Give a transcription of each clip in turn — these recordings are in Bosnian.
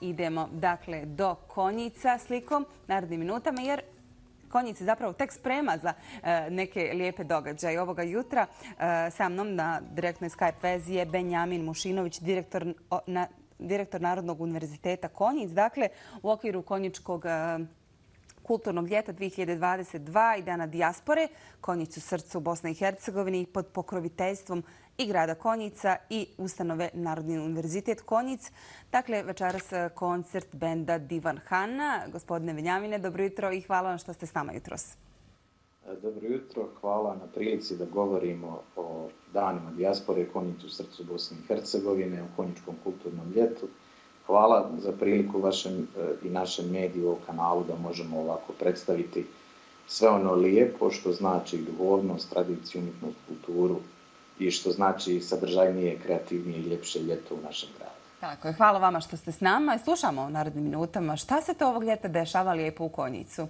idemo dakle do konjica slikom narodnim minutama jer Konjic se zapravo tek sprema za e, neke lijepe događaje. Ovoga jutra e, sa mnom na direktnoj Skype vezi je Benjamin Mušinović, direktor na, direktor Narodnog univerziteta Konjic. Dakle, u okviru konjičkog e, kulturnog ljeta 2022 i dana dijaspore, Konjic u srcu Bosne i Hercegovine i pod pokroviteljstvom i grada Konjica i ustanove Narodni univerzitet Konjic. Dakle, večeras e, koncert benda Divan Hanna. Gospodine Venjamine, dobro jutro i hvala vam što ste s nama jutros. E, dobro jutro, hvala na prilici da govorimo o danima dijaspore Konjicu u srcu Bosne i Hercegovine, o Konjičkom kulturnom ljetu. Hvala za priliku vašem eh, i našem mediju o kanalu da možemo ovako predstaviti sve ono lijepo što znači duhovnost, tradiciju, umjetnost, kulturu i što znači sadržajnije, kreativnije i ljepše ljeto u našem gradu. Tako je. Hvala vama što ste s nama. Slušamo u narednim minutama. Šta se to ovog ljeta dešava lijepo u Konjicu?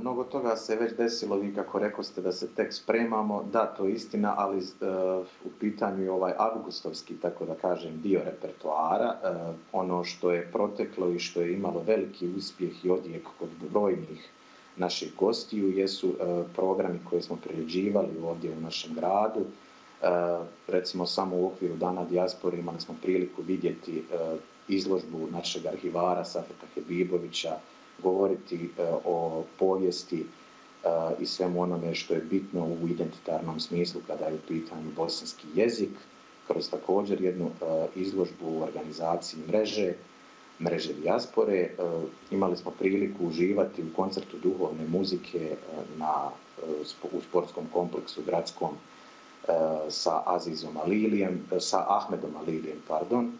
Mnogo toga se već desilo, vi kako rekao ste da se tek spremamo. Da, to je istina, ali e, u pitanju je ovaj avgustovski, tako da kažem, dio repertoara. E, ono što je proteklo i što je imalo veliki uspjeh i odjek kod brojnih naših gostiju jesu e, programi koje smo priređivali ovdje u našem gradu. Uh, recimo samo u okviru Dana dijaspore imali smo priliku vidjeti izložbu našeg arhivara Safeta Hebibovića, govoriti e, o povijesti e, i svemu onome što je bitno u identitarnom smislu kada je u pitanju bosanski jezik, kroz također jednu e, izložbu u organizaciji mreže, mreže dijaspore. Imali smo priliku uživati u koncertu duhovne muzike na, u sportskom kompleksu gradskom sa Azizom Alilijem, sa Ahmedom Alilijem, pardon.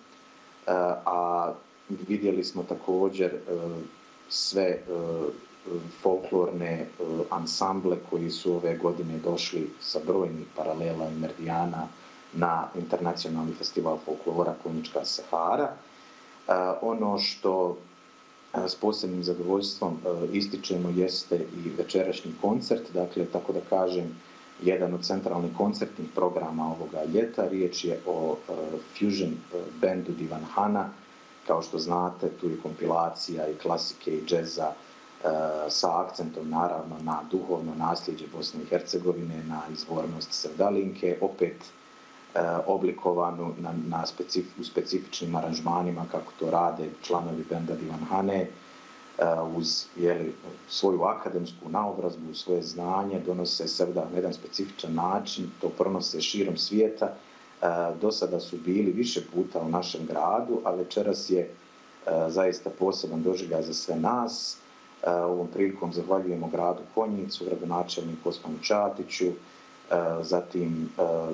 A vidjeli smo također sve e, folklorne e, ansamble koji su ove godine došli sa brojnih paralela i merdijana na internacionalni festival folklora Konjička Sahara. E, ono što s posebnim zadovoljstvom ističemo jeste i večerašnji koncert, dakle, tako da kažem, jedan od centralnih koncertnih programa ovoga ljeta. Riječ je o fusion bandu Divan Hana. Kao što znate, tu je kompilacija i klasike i džeza uh, sa akcentom naravno na duhovno nasljeđe Bosne i Hercegovine, na izvornost Srdalinke, opet uh, oblikovanu na, na specif, u specifičnim aranžmanima kako to rade članovi benda Divan Hane. E, uz jeli, svoju akademsku naobrazbu, svoje znanje, donose sevda na jedan specifičan način, to pronose širom svijeta. Do sada su bili više puta u našem gradu, a večeras je zaista poseban doživljaj za sve nas. Ovom prilikom zahvaljujemo gradu Konjicu, gradonačelniku Osmanu Čatiću, zatim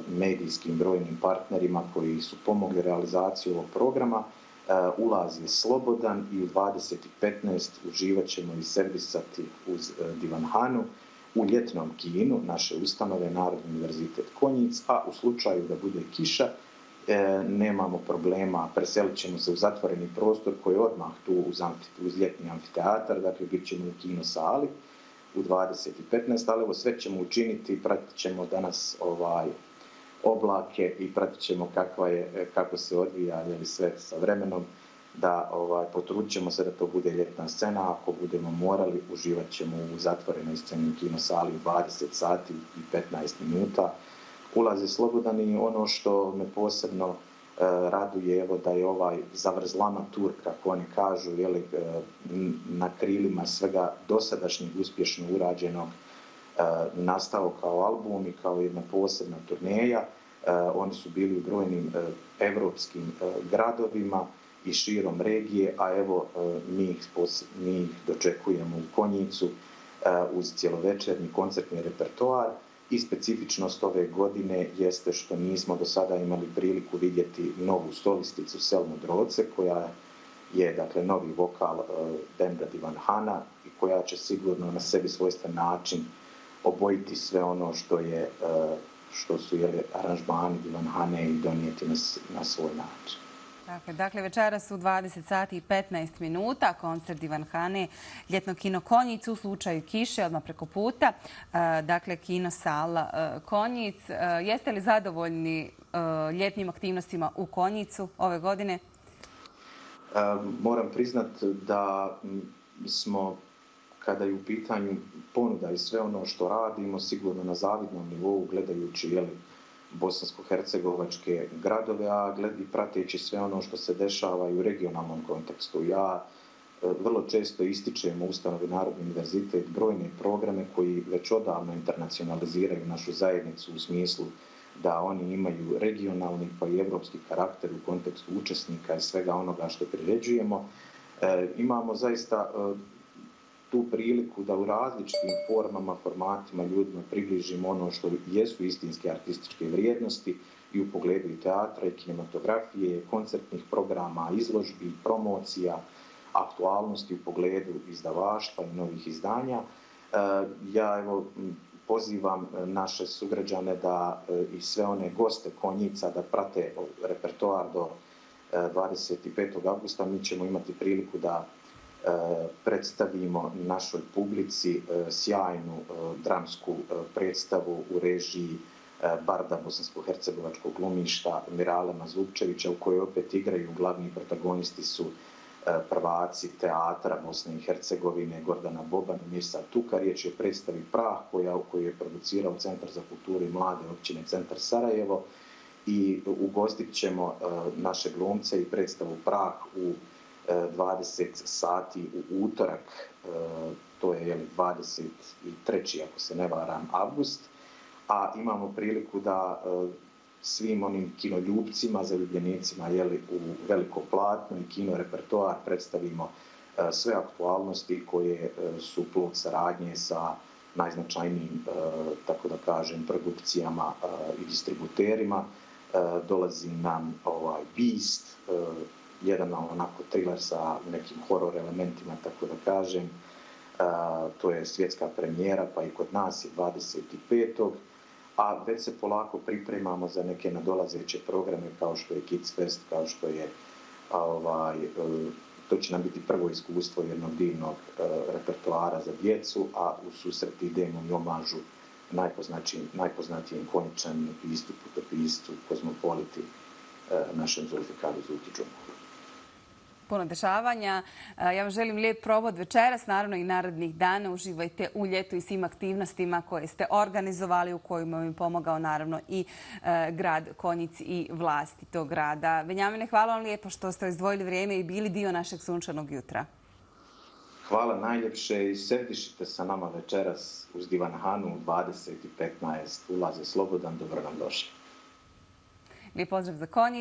medijskim brojnim partnerima koji su pomogli realizaciju ovog programa, ulaz je slobodan i u 20.15 uživat ćemo i servisati uz Divan Hanu u ljetnom kinu naše ustanove Narodni univerzitet Konjic, a u slučaju da bude kiša e, nemamo problema, preselit ćemo se u zatvoreni prostor koji je odmah tu uz, uz ljetni amfiteatar, dakle bit ćemo u kino sali u 20.15, ali ovo sve ćemo učiniti, pratit ćemo danas ovaj, oblake i pratit ćemo kakva je, kako se odvija jeli, sve sa vremenom, da ovaj, potrudit ćemo se da to bude ljetna scena, ako budemo morali, uživat ćemo u zatvorenoj sceni u kinosali 20 sati i 15 minuta. Ulazi slobodan i ono što me posebno e, raduje, evo da je ovaj zavrzlama tur, kako oni kažu, jeli, e, eh, na krilima svega dosadašnjeg uspješno urađenog E, nastao kao album i kao jedna posebna turneja. E, oni su bili u brojnim e, evropskim gradovima i širom regije, a evo e, mi ih, mi ih dočekujemo u Konjicu e, uz cjelovečerni koncertni repertoar i specifičnost ove godine jeste što nismo do sada imali priliku vidjeti novu solisticu Selmu Droce koja je dakle novi vokal e, Benda Divan Hana i koja će sigurno na sebi svojstven način obojiti sve ono što je što su jeli, aranžmani Divan Hane i donijeti na, na svoj način. Dakle, dakle, večera su 20 sati i 15 minuta, koncert Ivan Hane, ljetno kino Konjic u slučaju kiše, odmah preko puta. E, dakle, kino sala e, Konjic. E, jeste li zadovoljni ljetnim aktivnostima u Konjicu ove godine? Moram priznat da smo, kada je u pitanju ponuda i sve ono što radimo, sigurno na zavidnom nivou, gledajući jeli, bosansko-hercegovačke gradove, a gledi prateći sve ono što se dešava i u regionalnom kontekstu. Ja e, vrlo često ističem u ustanovi Narodni univerzitet brojne programe koji već odavno internacionaliziraju našu zajednicu u smislu da oni imaju regionalni pa i evropski karakter u kontekstu učesnika i svega onoga što priređujemo. E, imamo zaista e, tu priliku da u različitim formama, formatima ljudima približimo ono što jesu istinske artističke vrijednosti i u pogledu i teatra i kinematografije, koncertnih programa, izložbi, promocija, aktualnosti u pogledu izdavaštva i novih izdanja. E, ja evo pozivam e, naše sugrađane da e, i sve one goste konjica da prate repertoar do 25. Augusta. Mi ćemo imati priliku da E, predstavimo našoj publici e, sjajnu e, dramsku predstavu u režiji Barda Bosansko-Hercegovačkog glumišta Mirale Mazupčevića u kojoj opet igraju glavni protagonisti su prvaci teatra Bosne i Hercegovine Gordana Boban i Mirsa Tuka. Riječ je o predstavi Prah koja, koju je producirao Centar za kulturu i mlade općine Centar Sarajevo i ugostit ćemo naše glumce i predstavu Prah u 20 sati u utorak, e, to je jeli, 23. ako se ne varam, avgust, a imamo priliku da e, svim onim kinoljubcima, zaljubljenicima jeli, u veliko platno i kino repertoar predstavimo e, sve aktualnosti koje su plod saradnje sa najznačajnijim, tako da kažem, produkcijama i distributerima. Dolazi nam ovaj Beast, jedan onako thriller sa nekim horor elementima, tako da kažem. A, to je svjetska premijera, pa i kod nas je 25. A već se polako pripremamo za neke nadolazeće programe kao što je Kids Fest, kao što je a, ovaj, e, to će nam biti prvo iskustvo jednog divnog uh, repertoara za djecu, a u susret idemo i omažu najpoznatijem, najpoznatijim koničanju pistu, putopistu, kozmopoliti e, našem Zulfikaru Zuki Džumu puno dešavanja. Ja vam želim lijep provod večeras, naravno i narednih dana. Uživajte u ljetu i svim aktivnostima koje ste organizovali, u kojima vam pomogao naravno i e, grad Konjic i vlasti tog grada. Benjamine, hvala vam lijepo što ste izdvojili vrijeme i bili dio našeg sunčanog jutra. Hvala najljepše i sedišite sa nama večeras uz Divan Hanu u 20.15. Ulaze slobodan, dobro nam došli. Lijep pozdrav za Konjic.